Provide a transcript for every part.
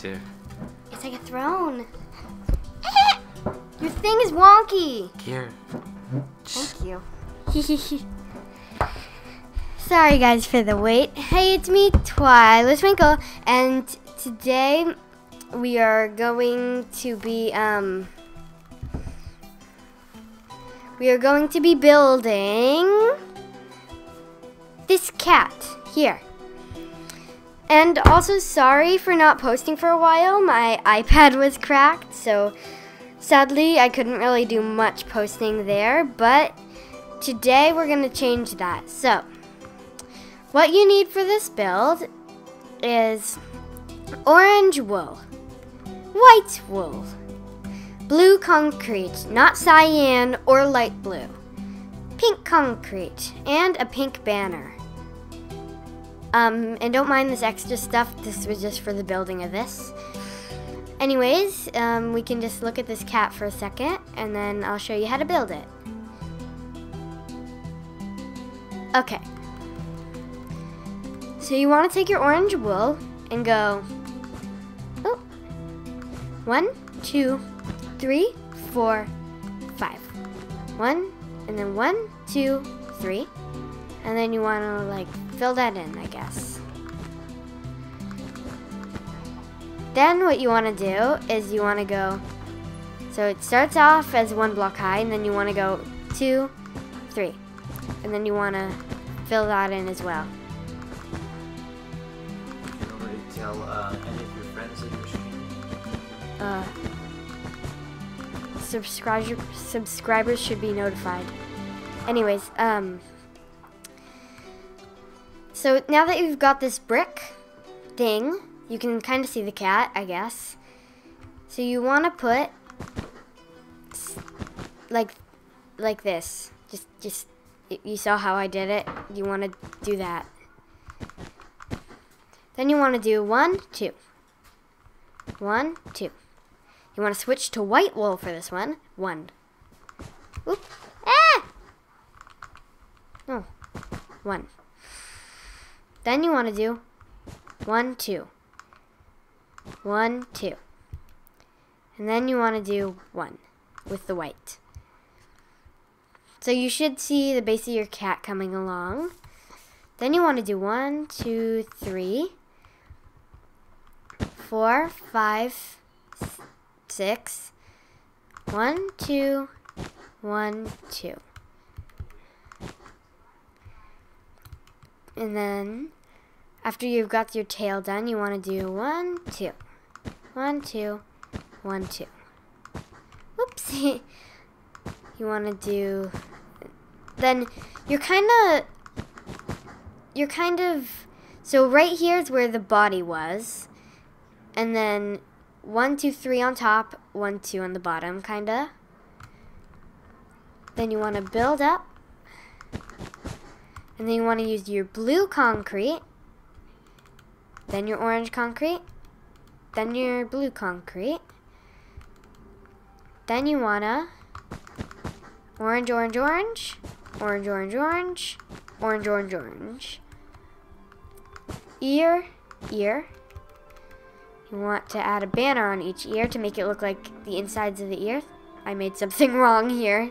too. It's like a throne. Your thing is wonky. Here. Thank you. Sorry guys for the wait. Hey, it's me, Twyla Twinkle, and today we are going to be um we are going to be building this cat here. And also sorry for not posting for a while. My iPad was cracked, so sadly I couldn't really do much posting there, but today we're going to change that. So, what you need for this build is orange wool, white wool, blue concrete, not cyan or light blue, pink concrete, and a pink banner. Um, and don't mind this extra stuff, this was just for the building of this. Anyways, um, we can just look at this cat for a second, and then I'll show you how to build it. Okay. So you want to take your orange wool and go, oh, one, two, three, four, five. One, and then one, two, three. And then you want to like fill that in, I guess. Then what you want to do is you want to go, so it starts off as one block high and then you want to go two, three. And then you want to fill that in as well. You already tell uh, any of your friends that you're streaming? Uh, subscriber subscribers should be notified. Anyways, um, so now that you've got this brick thing, you can kind of see the cat, I guess. So you want to put like like this. Just just you saw how I did it. You want to do that. Then you want to do one, two. One, two. You want to switch to white wool for this one. One. Oop. Ah! No. One. Then you want to do one, two. One, two. And then you want to do one with the white. So you should see the base of your cat coming along. Then you want to do one, two, three, four, five, six. One, two, one, two. And then after you've got your tail done, you want to do one, two, one, two, one, two. Whoopsie. You want to do. Then you're kind of. You're kind of. So right here is where the body was, and then one, two, three on top, one, two on the bottom, kinda. Then you want to build up, and then you want to use your blue concrete then your orange concrete, then your blue concrete. Then you wanna orange, orange, orange, orange, orange, orange, orange, orange, orange. Ear, ear. You want to add a banner on each ear to make it look like the insides of the ear. I made something wrong here.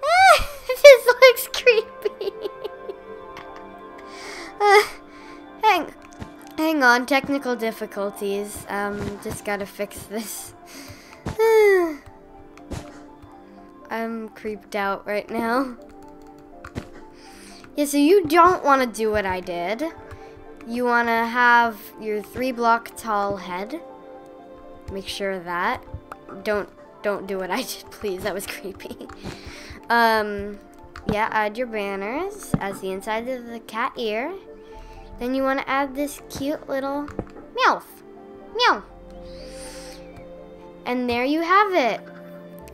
this looks creepy. uh, hang, Hang on, technical difficulties. Um, just gotta fix this. I'm creeped out right now. Yeah, so you don't want to do what I did. You want to have your three block tall head. Make sure of that. Don't don't do what I did, please. That was creepy. Um, yeah, add your banners as the inside of the cat ear. Then you want to add this cute little meow. Meow. And there you have it.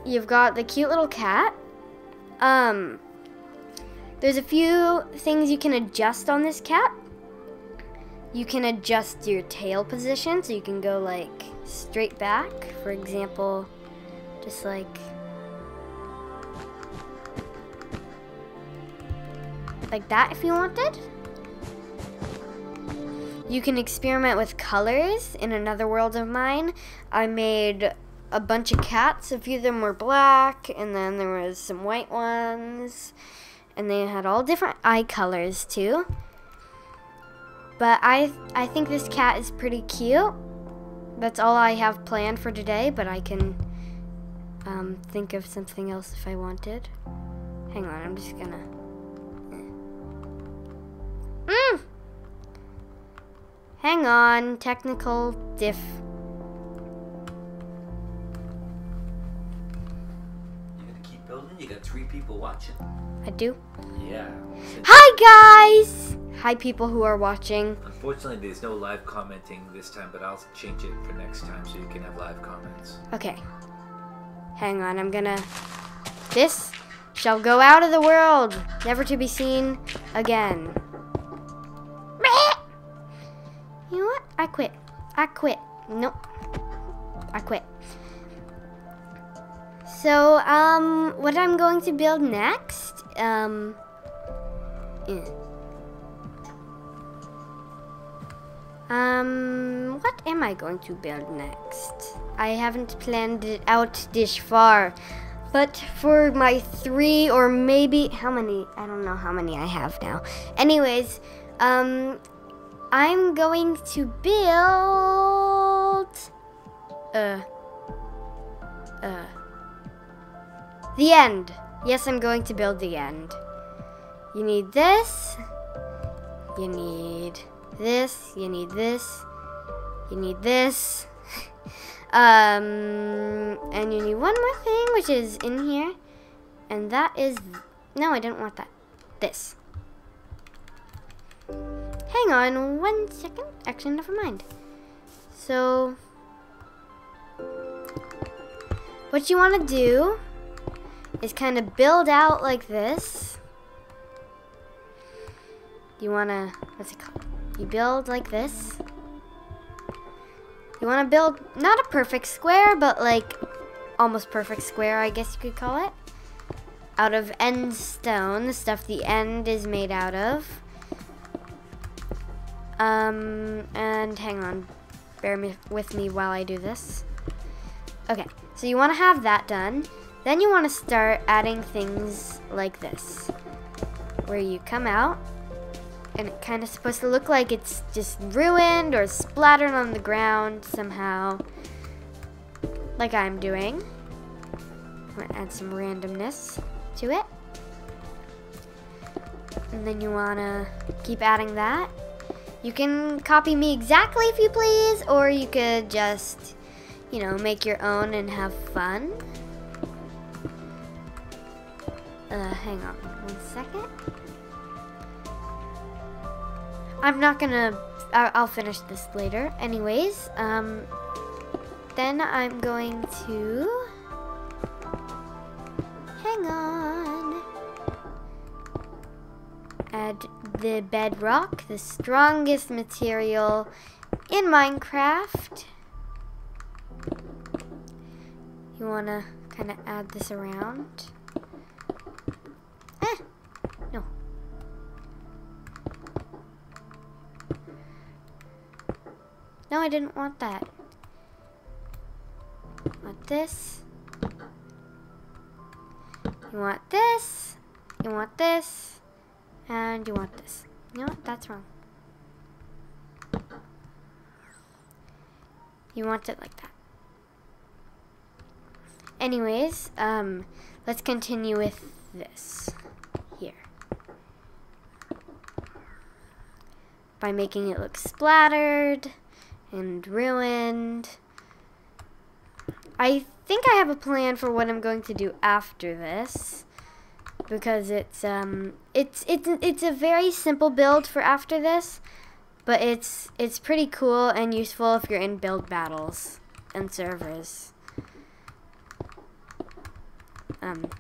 You've got the cute little cat. Um, there's a few things you can adjust on this cat. You can adjust your tail position so you can go like straight back. For example, just like like that if you wanted. You can experiment with colors in another world of mine. I made a bunch of cats. A few of them were black, and then there was some white ones, and they had all different eye colors too. But I I think this cat is pretty cute. That's all I have planned for today, but I can um, think of something else if I wanted. Hang on, I'm just gonna. Hang on, technical diff. You gonna keep building? You got three people watching. I do. Yeah. Hi, guys! Hi, people who are watching. Unfortunately, there's no live commenting this time, but I'll change it for next time so you can have live comments. Okay. Hang on, I'm gonna. This shall go out of the world, never to be seen again. I quit. I quit. Nope. I quit. So, um, what I'm going to build next, um, yeah. Um, what am I going to build next? I haven't planned it out this far. But for my three or maybe, how many? I don't know how many I have now. Anyways, um, I'm going to build, uh, uh, the end. Yes, I'm going to build the end. You need this. You need this, you need this, you need this. um, and you need one more thing, which is in here. And that is, no, I didn't want that. This. Hang on one second. Actually, never mind. So, what you want to do is kind of build out like this. You want to, what's it called? You build like this. You want to build not a perfect square, but like almost perfect square, I guess you could call it. Out of end stone, the stuff the end is made out of. Um, and hang on, bear me, with me while I do this. Okay, so you want to have that done. Then you want to start adding things like this, where you come out and it kind of supposed to look like it's just ruined or splattered on the ground somehow like I'm doing I'm gonna add some randomness to it and then you wanna keep adding that you can copy me exactly if you please or you could just you know make your own and have fun uh, hang on one second I'm not gonna, I'll finish this later. Anyways, um, then I'm going to, the bedrock, the strongest material in Minecraft. You wanna kind of add this around. Eh, no. No, I didn't want that. Want this. You want this. You want this. And you want this. You know what? That's wrong. You want it like that. Anyways, um, let's continue with this here. By making it look splattered and ruined. I think I have a plan for what I'm going to do after this because it's um it's it's it's a very simple build for after this, but it's it's pretty cool and useful if you're in build battles and servers. Um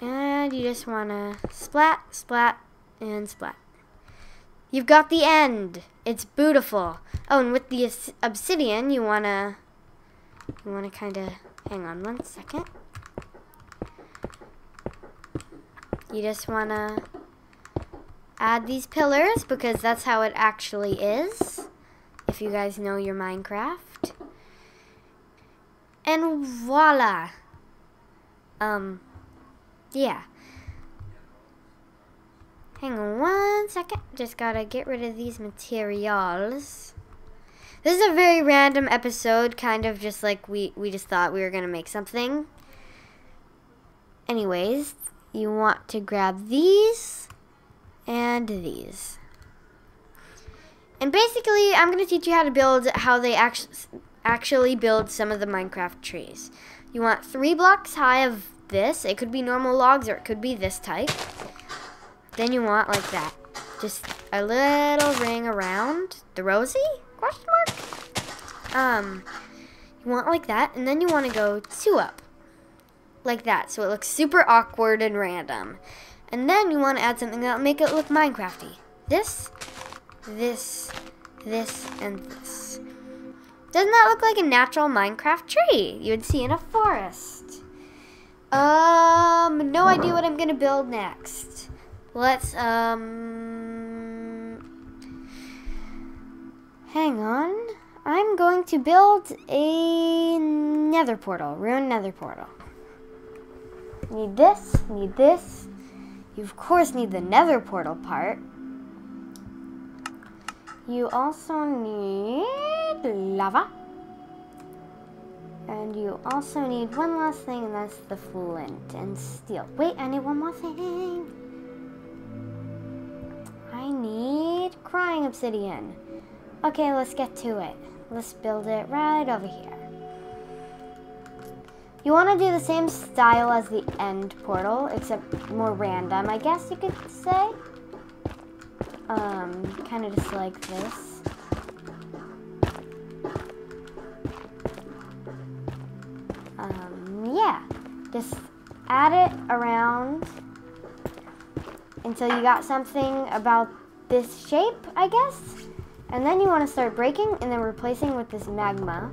and you just want to splat, splat, and splat. You've got the end. It's beautiful. Oh, and with the obsidian, you wanna, you wanna kind of, hang on one second. You just wanna add these pillars because that's how it actually is. If you guys know your Minecraft. And voila. Um, yeah. Hang on one second. Just gotta get rid of these materials. This is a very random episode, kind of just like we, we just thought we were gonna make something. Anyways, you want to grab these and these. And basically, I'm going to teach you how to build how they actually actually build some of the Minecraft trees. You want three blocks high of this. It could be normal logs or it could be this type. Then you want like that. Just a little ring around the rosy question mark. Um, you want like that, and then you want to go two up, like that, so it looks super awkward and random. And then you want to add something that'll make it look Minecrafty. This, this, this, and this. Doesn't that look like a natural Minecraft tree you would see in a forest? Um, no idea what I'm gonna build next. Let's, um, hang on. I'm going to build a nether portal, ruined nether portal. Need this, need this. You of course need the nether portal part. You also need lava. And you also need one last thing, and that's the flint and steel. Wait, I need one more thing. I need crying obsidian. Okay, let's get to it. Let's build it right over here. You want to do the same style as the end portal, except more random, I guess you could say. Um, kind of just like this. Um, yeah. Just add it around until you got something about this shape, I guess. And then you want to start breaking and then replacing with this magma.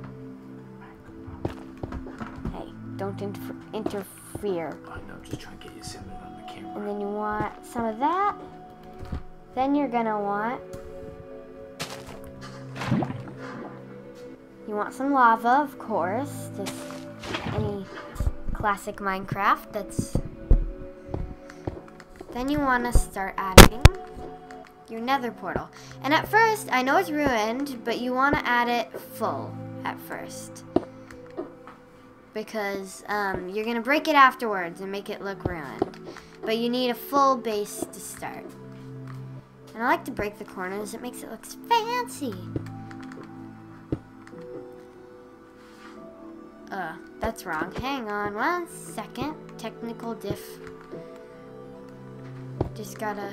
Don't inter interfere. No, I'm just trying to get on the camera. And then you want some of that. Then you're gonna want you want some lava, of course. Just any classic Minecraft that's then you want to start adding your nether portal. And at first, I know it's ruined, but you want to add it full at first. Because um, you're going to break it afterwards and make it look ruined. But you need a full base to start. And I like to break the corners. It makes it look fancy. Uh, that's wrong. Hang on one second. Technical diff. Just gotta...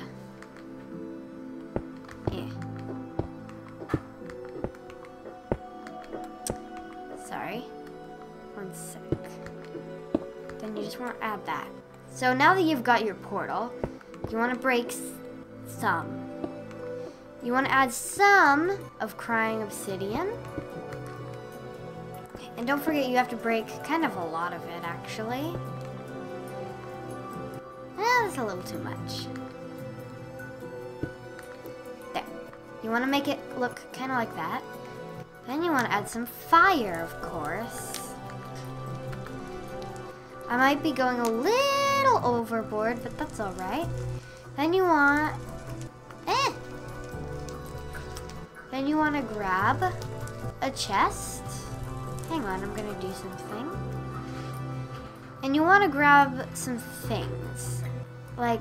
want to add that. So now that you've got your portal, you want to break some. You want to add some of crying obsidian. And don't forget you have to break kind of a lot of it actually. Eh, that's a little too much. There. You want to make it look kind of like that. Then you want to add some fire, of course. I might be going a little overboard, but that's alright. Then you want... Eh! Then you want to grab a chest. Hang on, I'm going to do something. And you want to grab some things. Like...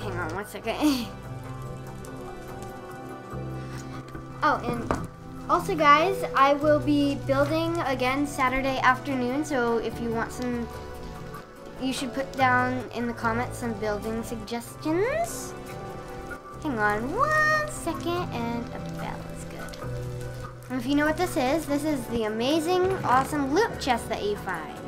Hang on one second. oh, and also guys, I will be building again Saturday afternoon, so if you want some, you should put down in the comments some building suggestions. Hang on one second, and a bell is good. And if you know what this is, this is the amazing, awesome loot chest that you find.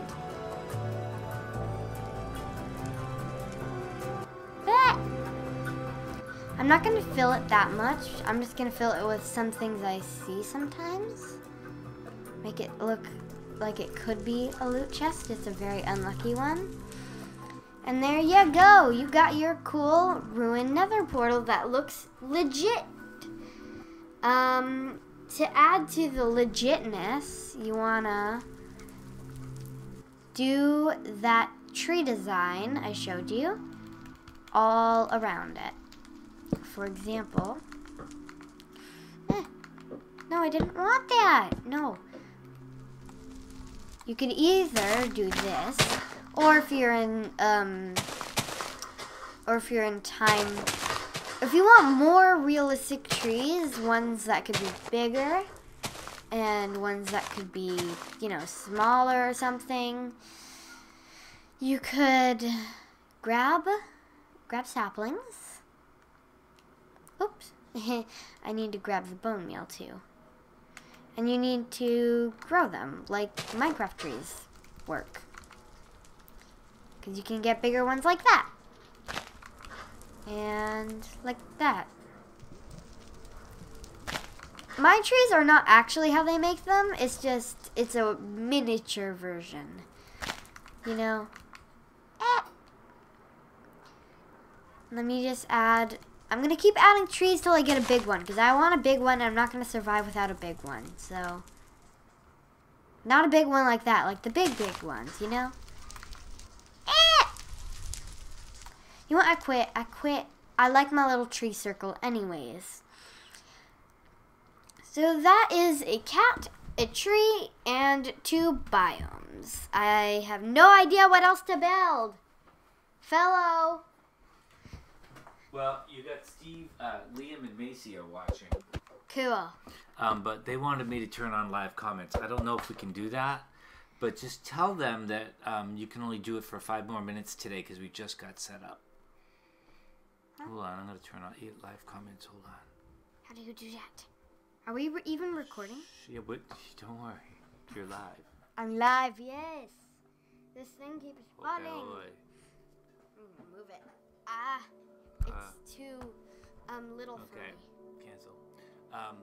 I'm not to fill it that much. I'm just to fill it with some things I see sometimes. Make it look like it could be a loot chest. It's a very unlucky one. And there you go. You got your cool ruined nether portal that looks legit. Um, to add to the legitness, you wanna do that tree design I showed you all around it. For example, eh, no, I didn't want that. No. You could either do this, or if you're in, um, or if you're in time, if you want more realistic trees, ones that could be bigger, and ones that could be, you know, smaller or something, you could grab, grab saplings. Oops. I need to grab the bone meal too. And you need to grow them like Minecraft trees work. Because you can get bigger ones like that. And like that. My trees are not actually how they make them. It's just, it's a miniature version. You know? Eh. Let me just add I'm going to keep adding trees till I get a big one. Because I want a big one. And I'm not going to survive without a big one. So, not a big one like that. Like the big, big ones, you know? Eh! You what? I quit. I quit. I like my little tree circle anyways. So that is a cat, a tree, and two biomes. I have no idea what else to build. Fellow. Well, you got Steve, uh, Liam, and Macy are watching. Cool. Um, but they wanted me to turn on live comments. I don't know if we can do that, but just tell them that um, you can only do it for five more minutes today because we just got set up. Hold on, I'm gonna turn on eight live comments. Hold on. How do you do that? Are we re- even recording? Yeah, but don't worry, you're live. I'm live. Yes. This thing keeps Okay, running. hold on. I'm gonna move it. Ah, it's Uh, too um little for Okay, me. cancel. Um,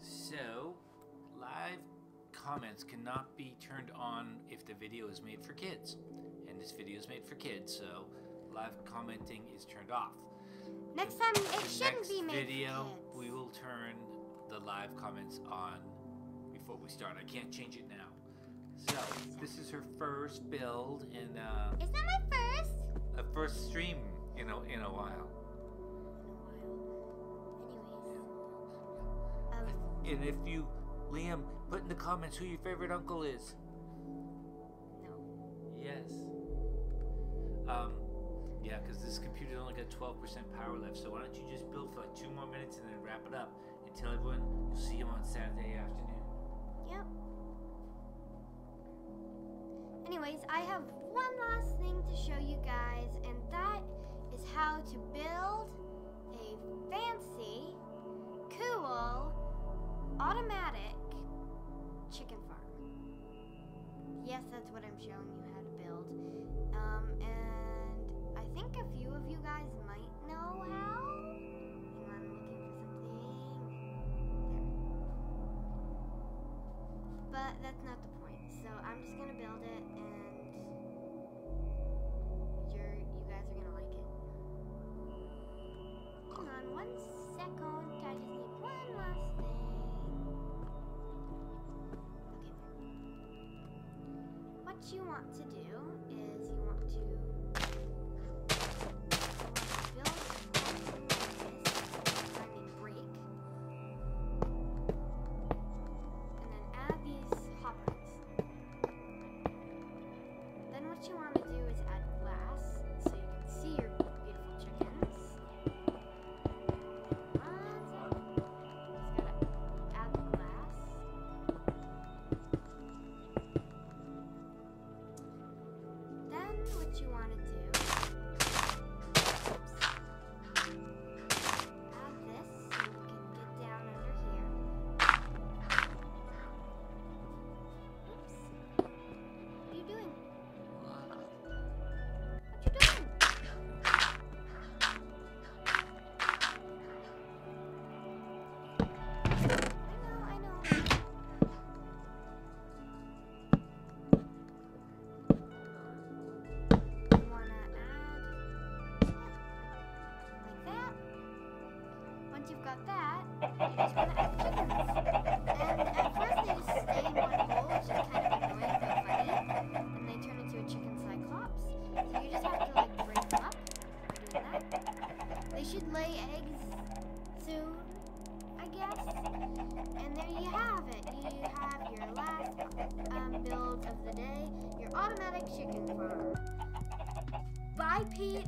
so, live comments cannot be turned on if the video is made for kids. And this video is made for kids, so live commenting is turned off. Next time it The shouldn't next be made video, for kids. we will turn the live comments on before we start. I can't change it now. So, this is her first build in uh, Is that my first? a first stream in a, in a while. Anyways. Um, And if you, Liam, put in the comments who your favorite uncle is. no. Yes. Um, yeah, because this computer's only got 12% power left. So why don't you just build for like two more minutes and then wrap it up and tell everyone you'll see him on Saturday afternoon. Yep. Anyways, I have one last thing to show you guys, and that is how to build a fancy, cool, automatic chicken farm. Yes, that's what I'm showing you how to build. Um, and I think a few of you guys might know how. But that's not the second. I just need one last thing. Okay. What you want to do is you want to. you want to chicken farm. Bye, Pete.